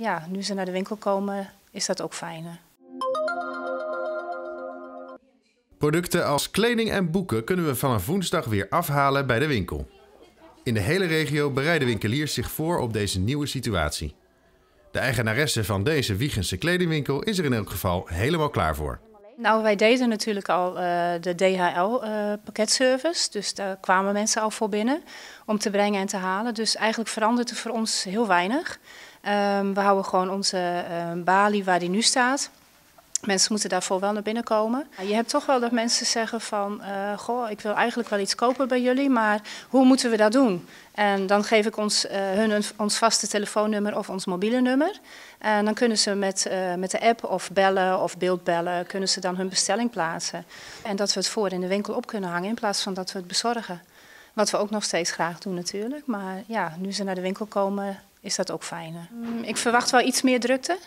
Ja, nu ze naar de winkel komen, is dat ook fijner. Producten als kleding en boeken kunnen we vanaf woensdag weer afhalen bij de winkel. In de hele regio bereiden winkeliers zich voor op deze nieuwe situatie. De eigenaresse van deze Wiegense kledingwinkel is er in elk geval helemaal klaar voor. Nou, wij deden natuurlijk al uh, de DHL-pakketservice. Uh, dus daar kwamen mensen al voor binnen om te brengen en te halen. Dus eigenlijk verandert er voor ons heel weinig. Um, we houden gewoon onze uh, balie waar die nu staat. Mensen moeten daarvoor wel naar binnen komen. Je hebt toch wel dat mensen zeggen van, uh, goh, ik wil eigenlijk wel iets kopen bij jullie, maar hoe moeten we dat doen? En dan geef ik ons, uh, hun ons vaste telefoonnummer of ons mobiele nummer. En dan kunnen ze met, uh, met de app of bellen of beeldbellen, kunnen ze dan hun bestelling plaatsen. En dat we het voor in de winkel op kunnen hangen in plaats van dat we het bezorgen. Wat we ook nog steeds graag doen natuurlijk. Maar ja, nu ze naar de winkel komen, is dat ook fijner. Mm, ik verwacht wel iets meer drukte.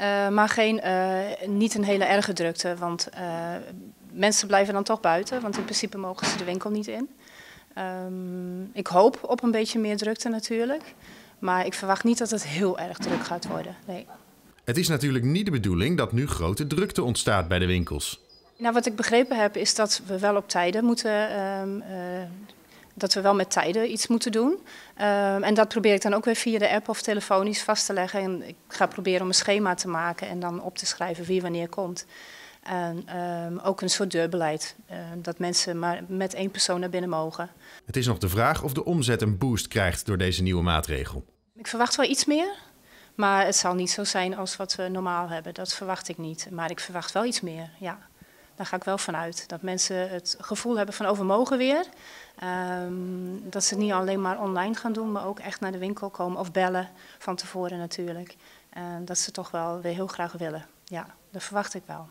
Uh, maar geen, uh, niet een hele erge drukte, want uh, mensen blijven dan toch buiten, want in principe mogen ze de winkel niet in. Um, ik hoop op een beetje meer drukte natuurlijk, maar ik verwacht niet dat het heel erg druk gaat worden. Nee. Het is natuurlijk niet de bedoeling dat nu grote drukte ontstaat bij de winkels. Nou, wat ik begrepen heb is dat we wel op tijden moeten um, dat we wel met tijden iets moeten doen. Um, en dat probeer ik dan ook weer via de app of telefonisch vast te leggen. En ik ga proberen om een schema te maken en dan op te schrijven wie wanneer komt. En um, ook een soort deurbeleid, uh, dat mensen maar met één persoon naar binnen mogen. Het is nog de vraag of de omzet een boost krijgt door deze nieuwe maatregel. Ik verwacht wel iets meer, maar het zal niet zo zijn als wat we normaal hebben. Dat verwacht ik niet, maar ik verwacht wel iets meer, ja. Daar ga ik wel vanuit. Dat mensen het gevoel hebben van overmogen weer. Um, dat ze het niet alleen maar online gaan doen, maar ook echt naar de winkel komen of bellen van tevoren natuurlijk. En dat ze toch wel weer heel graag willen. Ja, dat verwacht ik wel.